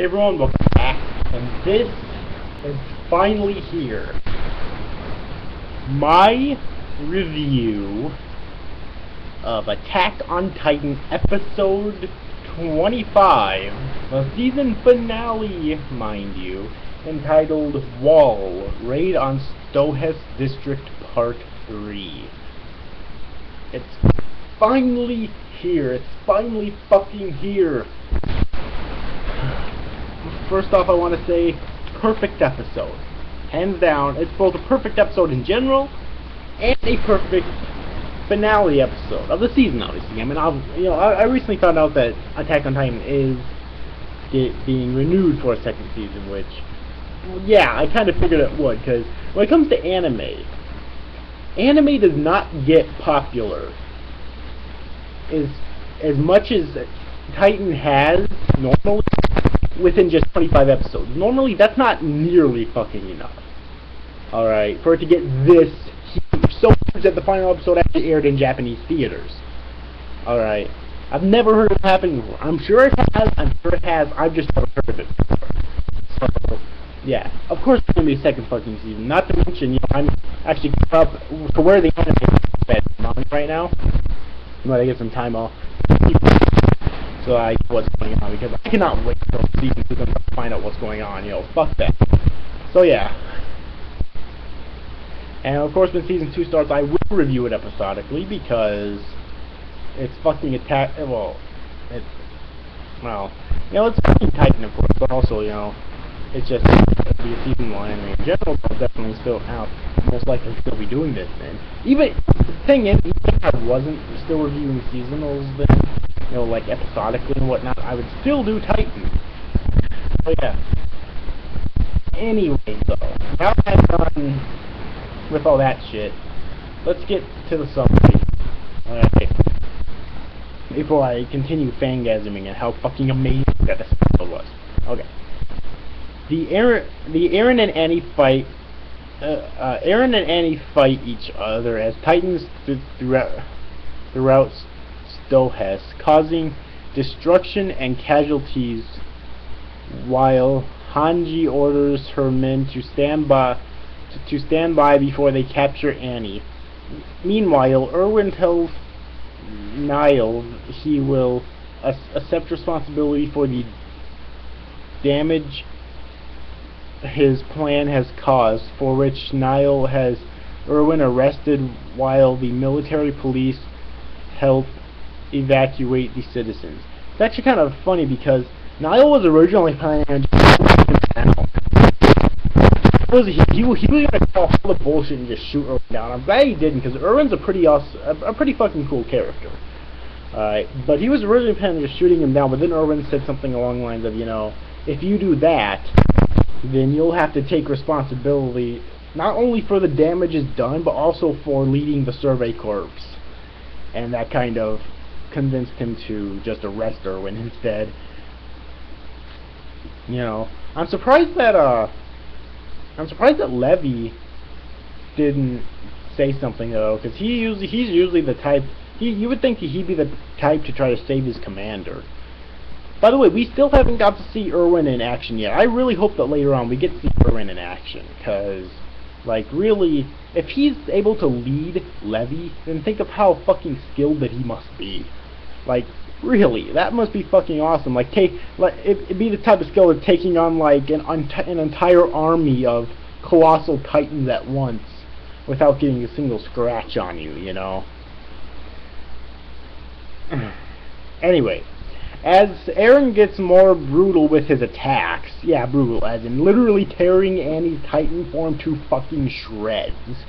Hey everyone, welcome back, and this is finally here. My review of Attack on Titan episode 25, the season finale, mind you, entitled Wall, Raid on Stohess District Part 3. It's finally here, it's finally fucking here. First off, I want to say, perfect episode. Hands down, it's both a perfect episode in general, and a perfect finale episode of the season, obviously. I mean, I've, you know, I, I recently found out that Attack on Titan is being renewed for a second season, which, yeah, I kind of figured it would, because when it comes to anime, anime does not get popular as, as much as Titan has normally within just 25 episodes. Normally, that's not nearly fucking enough. Alright, for it to get this huge. So huge that the final episode actually aired in Japanese theaters. Alright. I've never heard of it happening before. I'm sure it has, I'm sure it has, I've just never heard of it before. So, yeah. Of course there's going to be a second fucking season. Not to mention, you know, I'm actually up to where the anime is right now. I'm to get some time off so I what's going on because I cannot wait until season two to find out what's going on. You know, fuck that. So yeah. And of course, when season two starts, I will review it episodically because it's fucking attack. Well, it's well, you know, it's fucking Titan, of course, but also, you know, it's just it'll be a season one anime in general. I'll definitely still out, most likely still be doing this then. Even the thing is, even if I wasn't still reviewing seasonals, then you know, like episodically and whatnot, I would still do Titan. So yeah. Anyway, though, now I'm done with all that shit, let's get to the summary. Alright. Before I continue fangasming at how fucking amazing that this episode was. Okay. The Eren, the Eren and Annie fight. Uh, uh, Eren and Annie fight each other as Titans th throughout throughout Stohess, causing destruction and casualties while Hanji orders her men to stand by to, stand by before they capture Annie. Meanwhile, Erwin tells Nile he will accept responsibility for the damage his plan has caused, for which Nile has Erwin arrested while the military police help evacuate the citizens. It's actually kind of funny because Nile was originally planning on just was he, he, he was gonna call all the bullshit and just shoot Erwin down. I'm glad he didn't because Erwin's a pretty awesome, a, a pretty fucking cool character. But he was originally planning on just shooting him down, but then Erwin said something along the lines of, you know, if you do that, then you'll have to take responsibility not only for the damages done, but also for leading the Survey Corps. And that kind of convinced him to just arrest Erwin instead. You know, I'm surprised that uh, I'm surprised that Levi didn't say something though, because he usually he's usually the type. He you would think he'd be the type to try to save his commander. By the way, we still haven't got to see Erwin in action yet. I really hope that later on we get to see Erwin in action, because like, really, if he's able to lead Levi, then think of how fucking skilled that he must be. Like, really, that must be fucking awesome. Like, take, like, it, it'd be the type of skill of taking on, like, an, an entire army of colossal titans at once without getting a single scratch on you, you know? anyway, as Eren gets more brutal with his attacks, yeah, brutal, as in literally tearing Annie's titan form to fucking shreds.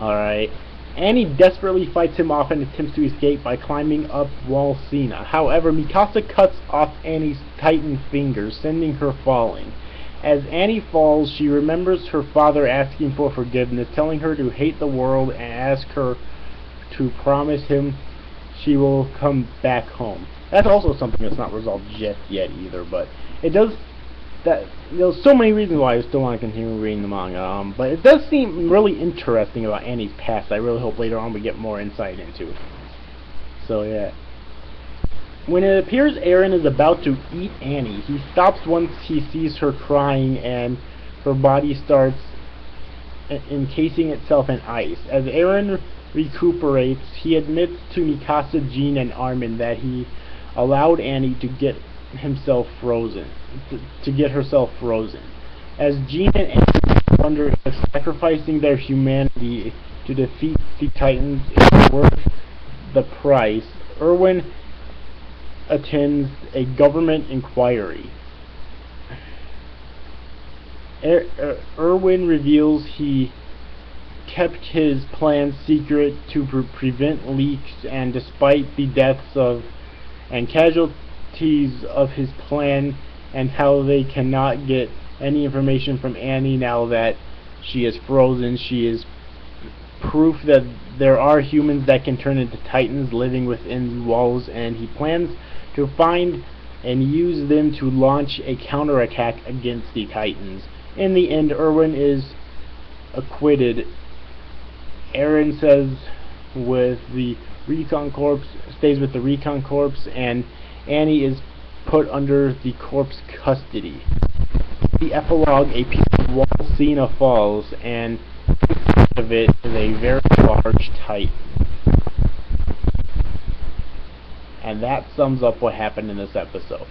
Alright. Annie desperately fights him off and attempts to escape by climbing up Wall Sina. However, Mikasa cuts off Annie's titan fingers, sending her falling. As Annie falls, she remembers her father asking for forgiveness, telling her to hate the world and ask her to promise him she will come back home. That's also something that's not resolved just yet either, but it does that there's so many reasons why I still want to continue reading the manga. Um, but it does seem really interesting about Annie's past. I really hope later on we get more insight into. So yeah. when it appears Eren is about to eat Annie, he stops once he sees her crying and her body starts encasing itself in ice. As Eren recuperates, he admits to Mikasa, Jean, and Armin that he allowed Annie to get himself frozen, to, to get herself frozen. As Jean and wonder if sacrificing their humanity to defeat the Titans is worth the price, Erwin attends a government inquiry. Er, er, Erwin reveals he kept his plan secret to pre prevent leaks and despite the deaths of and casualties of his plan and how they cannot get any information from Annie now that she is frozen she is proof that there are humans that can turn into titans living within walls and he plans to find and use them to launch a counterattack against the titans in the end, Erwin is acquitted. Eren says with the Recon Corps, stays with the Recon Corps, and Annie is put under the corpse custody. The epilogue, a piece of Wall Sina falls, and of it is a very large type. And that sums up what happened in this episode.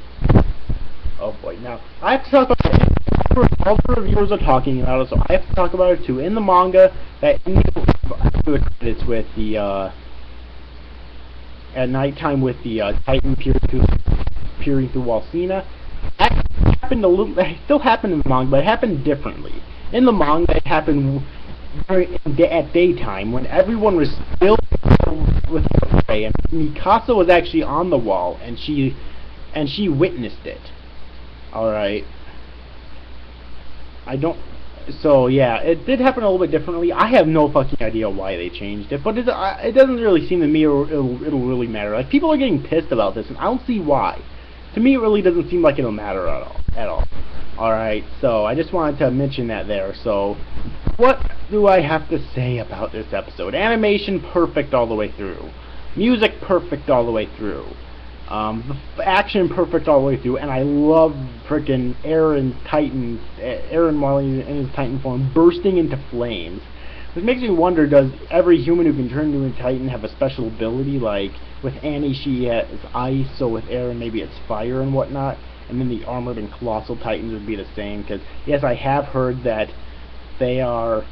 Oh boy, now, I have to talk about it. all the reviewers are talking about it, so I have to talk about it too. In the manga, that after the credits with the uh, at nighttime with the uh, Titan peering through, peering through Wall Sina, that happened a little. That still happened in the manga, but it happened differently. In the manga, it happened during, at daytime when everyone was still with prey, and Mikasa was actually on the wall, and she and she witnessed it. All right. I don't. So yeah, it did happen a little bit differently. I have no fucking idea why they changed it, but it uh, it doesn't really seem to me it'll it'll really matter. Like people are getting pissed about this, and I don't see why. To me, it really doesn't seem like it'll matter at all. At all. All right. So I just wanted to mention that there. So what do I have to say about this episode? Animation perfect all the way through. Music perfect all the way through. Um, the action perfect all the way through, and I love freaking Eren Titan, Eren Marley in his Titan form bursting into flames. Which makes me wonder, does every human who can turn into a Titan have a special ability? Like, with Annie she has ice, so with Eren, maybe it's fire and whatnot, and then the armored and colossal Titans would be the same, because, yes, I have heard that they are,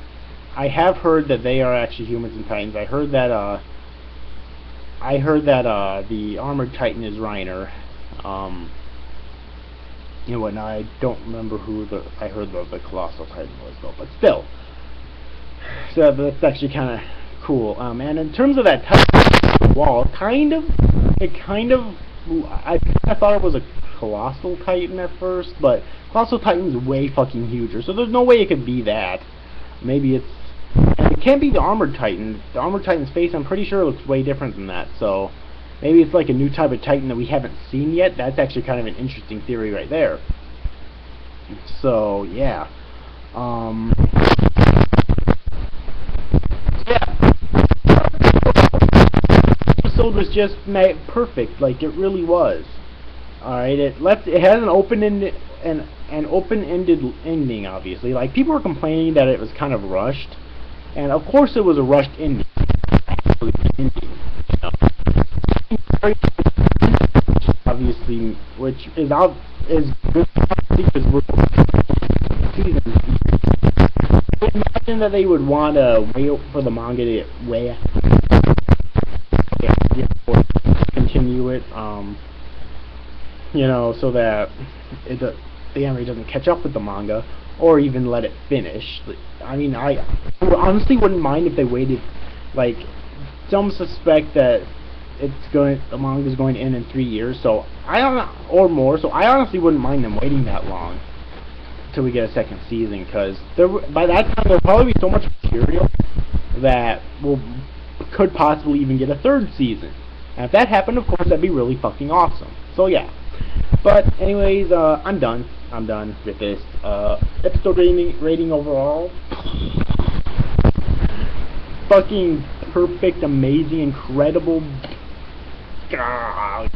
I have heard that they are actually humans and Titans. I heard that, uh, I heard that uh, the armored titan is Reiner. Um, you know? Now I don't remember who the I heard the, the colossal titan was though, but still. So that's actually kind of cool. Um, and in terms of that titan wall, kind of, it kind of, I I thought it was a colossal titan at first, but colossal titan is way fucking huger, so there's no way it could be that. Maybe it's it can't be the Armored Titan. The Armored Titan's face, I'm pretty sure, looks way different than that. So maybe it's like a new type of Titan that we haven't seen yet. That's actually kind of an interesting theory right there. So yeah. Um, was just perfect, like it really was. All right, it left. it has an open ended an an open ended ending, obviously. Like people were complaining that it was kind of rushed. And of course it was a rushed ending. Obviously, which is out is good because we're imagine that they would want to wait for the manga to way continue it, um, you know, so that it, the anime doesn't catch up with the manga or even let it finish. I mean, I honestly wouldn't mind if they waited. Like, some suspect that it's going, the manga is going to end in three years, so I don't, or more. So I honestly wouldn't mind them waiting that long until we get a second season, because there, by that time there'll probably be so much material that will could possibly even get a third season. And if that happened, of course, that'd be really fucking awesome. So yeah. But anyways, uh, I'm done. I'm done with this. Uh, episode rating, rating overall. Fucking perfect, amazing, incredible. God,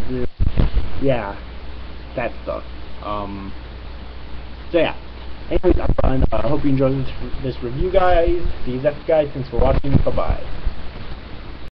yeah, that stuff. Um, so yeah. Anyways, I'm fun. I uh, hope you enjoyed this, this review, guys. See you next guys. Thanks for watching. Bye bye.